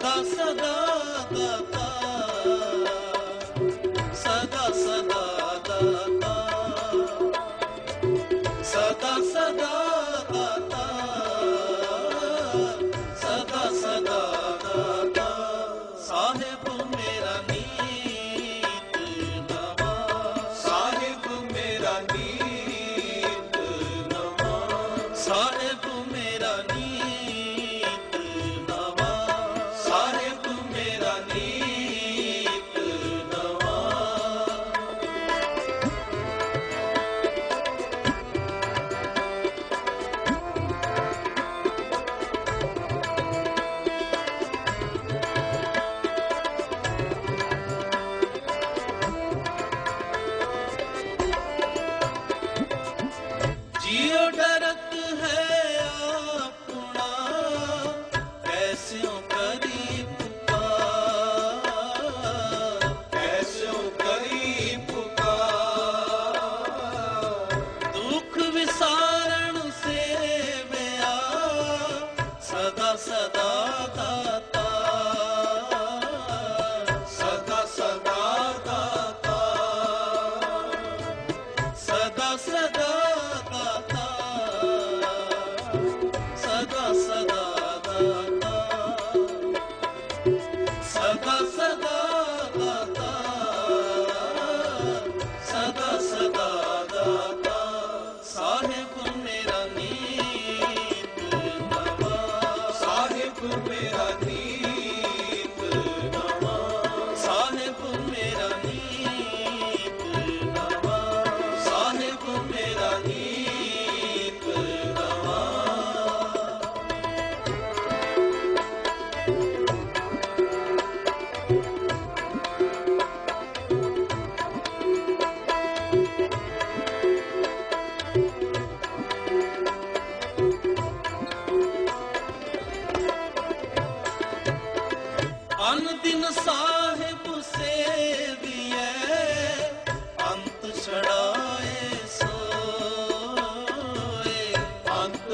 ਦਾਤਾ ਸਦਾ ਦਾਤਾ sada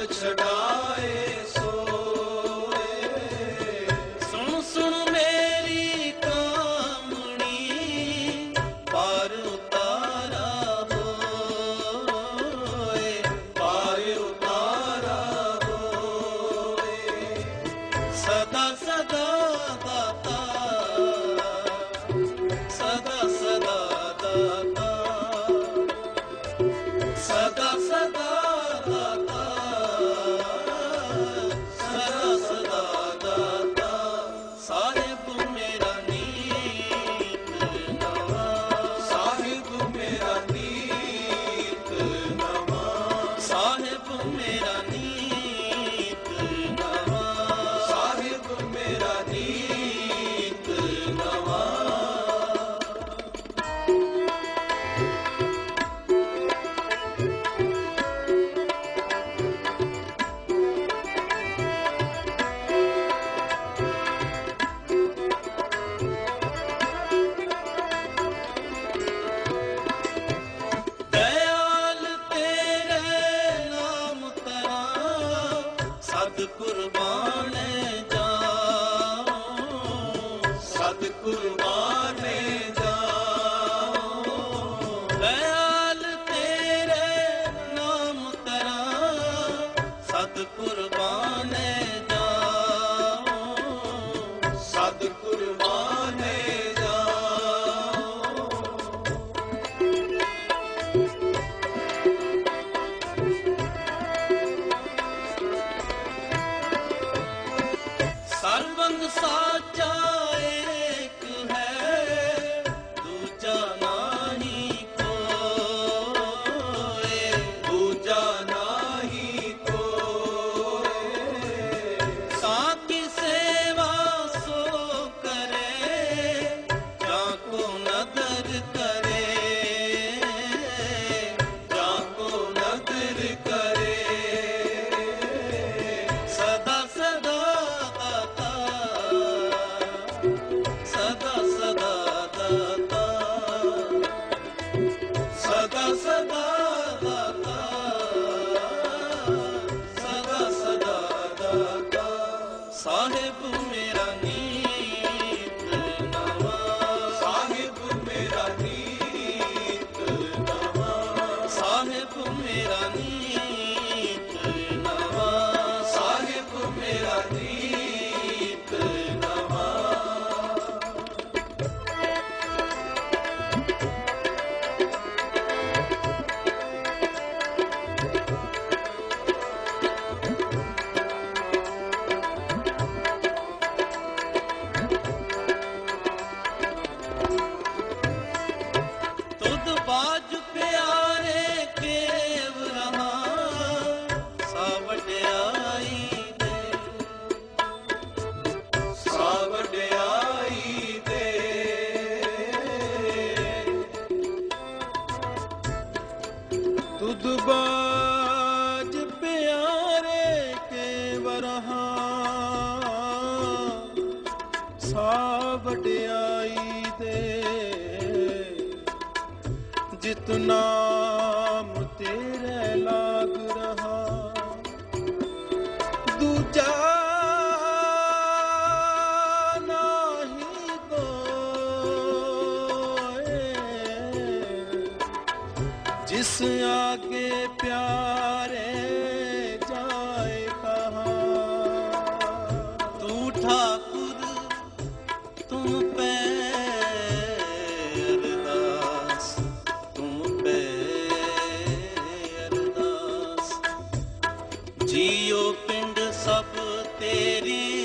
Chota the cool die. ਸਭ